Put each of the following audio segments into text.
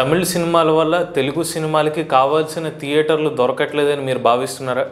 తమిళ సినిమాల వల్ల తెలుగు సినిమాలకి కావాల్సిన థియేటర్లు దొరకట్లేదని మీరు భావిస్తున్నారా?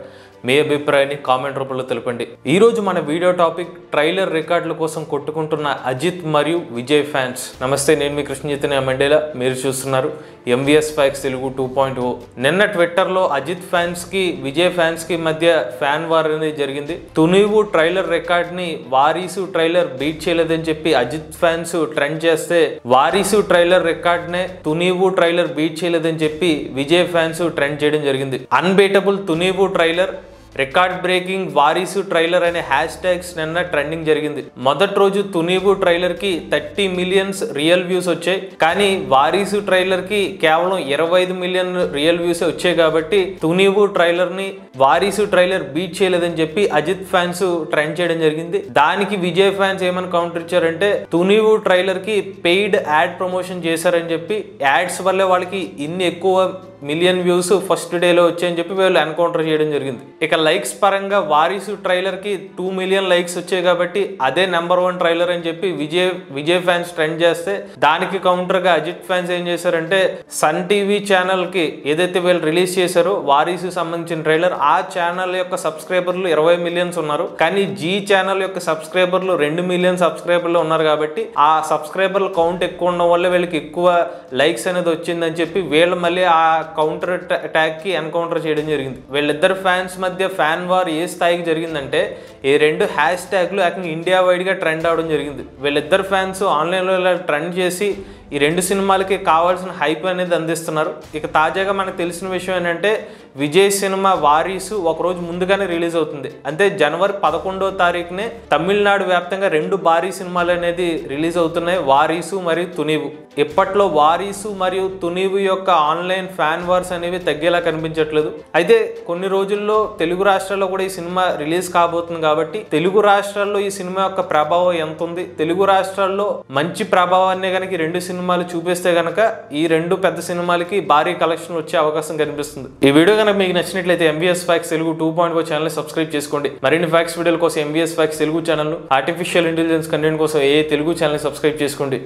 మీ అభిప్రాయాన్ని కామెంట్ రూపంలో తెలపండి. ఈరోజు మన వీడియో టాపిక్ ట్రైలర్ రికార్డుల కోసం కొట్టుకుంటున్న అజిత్ మరియు విజయ్ ఫ్యాన్స్. నమస్తే నేను మీ కృష్ణ చైతన్య మండేలా. మీరు చూస్తున్నారు MVS facts Telugu two point O నిన్న ట్విట్టర్లో అజిత్ ఫ్యాన్స్కి విజయ్ ఫ్యాన్స్కి మధ్య ఫ్యాన్ వార్ అనేది జరిగింది. తునివు ట్రైలర్ రికార్డ్ని వారీసు ట్రైలర్ బీట్ చేయలేదని చెప్పి అజిత్ ఫ్యాన్స్ ట్రెండ్ చేస్తే వారీసు ట్రైలర్ రికార్డ్నే తునివు ట్రైలర్ బీట్ చేయలేదని చెప్పి విజయ్ ఫ్యాన్స్ ట్రెండ్ చేయడం జరిగింది. Unbeatable Thunivu trailer record breaking Varisu trailer అనే హ్యాష్ ట్యాగ్స్ నిన్న ట్రెండింగ్ జరిగింది. మొదటి రోజు తునీబు ట్రైలర్కి థర్టీ మిలియన్స్ రియల్ వ్యూస్ వచ్చాయి. కానీ వారీసు ట్రైలర్కి కేవలం ఇరవై ఐదు మిలియన్ రియల్ వ్యూస్ వచ్చాయి కాబట్టి తునీబు ట్రైలర్ని వారీసు ట్రైలర్ బీట్ చేయలేదని చెప్పి అజిత్ ఫ్యాన్స్ ట్రెండ్ చేయడం జరిగింది. దానికి విజయ్ ఫ్యాన్స్ ఏమని కౌంటర్ ఇచ్చారంటే తునీవు ట్రైలర్కి పెయిడ్ యాడ్ ప్రమోషన్ చేశారని చెప్పి యాడ్స్ వల్లే వాళ్ళకి ఇన్ని ఎక్కువ మిలియన్ వ్యూస్ ఫస్ట్ డేలో వచ్చాయని చెప్పి వీళ్ళు ఎన్కౌంటర్ చేయడం జరిగింది. ఇక లైక్స్ పరంగా వారీసు ట్రైలర్కి టూ మిలియన్ లైక్స్ వచ్చాయి కాబట్టి అదే నెంబర్ వన్ ట్రైలర్ అని చెప్పి విజయ్ విజయ్ ఫ్యాన్స్ ట్రెండ్ చేస్తే దానికి కౌంటర్గా అజిత్ ఫ్యాన్స్ ఏం చేశారంటే సన్ టీవీ ఛానల్కి ఏదైతే వీళ్ళు రిలీజ్ చేశారో వారీసు సంబంధించిన ట్రైలర్ ఆ ఛానల్ యొక్క సబ్స్క్రైబర్లు ఇరవై మిలియన్స్ ఉన్నారు. కానీ జీ ఛానల్ యొక్క సబ్స్క్రైబర్లు రెండు మిలియన్ సబ్స్క్రైబర్లు ఉన్నారు కాబట్టి ఆ సబ్స్క్రైబర్ల కౌంట్ ఎక్కువ ఉండడం వల్ల వీళ్ళకి ఎక్కువ లైక్స్ అనేది వచ్చిందని చెప్పి వీళ్ళు మళ్ళీ ఆ కౌంటర్ అటాక్కి ఎన్కౌంటర్ చేయడం జరిగింది. వీళ్ళిద్దరు ఫ్యాన్స్ మధ్య ఫ్యాన్ వార్ ఏ స్థాయికి జరిగిందంటే ఈ రెండు హ్యాష్ ట్యాగ్లు ఏకంగా ఇండియా వైడ్గా ట్రెండ్ అవడం జరిగింది. వీళ్ళిద్దరు ఫ్యాన్స్ ఆన్లైన్లో ఇలా ట్రెండ్ చేసి ఈ రెండు సినిమాలకి కావాల్సిన హైప్ అనేది అందిస్తున్నారు. ఇక తాజాగా మనకు తెలిసిన విషయం ఏంటంటే విజయ్ సినిమా వారీసు ఒకరోజు ముందుగానే రిలీజ్ అవుతుంది. అంటే జనవరి పదకొండో తారీఖునే తమిళనాడు వ్యాప్తంగా రెండు భారీ సినిమాలు అనేది రిలీజ్ అవుతున్నాయి. వారీసు మరియు తునీవు. ఇప్పట్లో వారీసు మరియు తునీవు యొక్క ఆన్లైన్ ఫ్యాన్ వార్స్ అనేవి తగ్గేలా కనిపించట్లేదు. అయితే కొన్ని రోజుల్లో తెలుగు రాష్ట్రాల్లో కూడా ఈ సినిమా రిలీజ్ కాబోతుంది కాబట్టి తెలుగు రాష్ట్రాల్లో ఈ సినిమా యొక్క ప్రభావం ఎంత ఉంది తెలుగు రాష్ట్రాల్లో మంచి ప్రభావాన్ని కనుక రెండు సినిమాలు చూపిస్తే కనుక ఈ రెండు పెద్ద సినిమాలకి భారీ కలెక్షన్ వచ్చే అవకాశం కనిపిస్తుంది. ఈ వీడియో కనుక మీకు నచ్చినట్లయితే MBS facts Telugu two point four channel subscribe చేసుకోండి. మరిన్ని ఫ్యాక్స్ వీడియోల కోసం MBS facts Telugu channel artificial intelligence content కోసం ఏ తెలుగు ఛానల్ సబ్స్క్రైబ్ చేసుకోండి.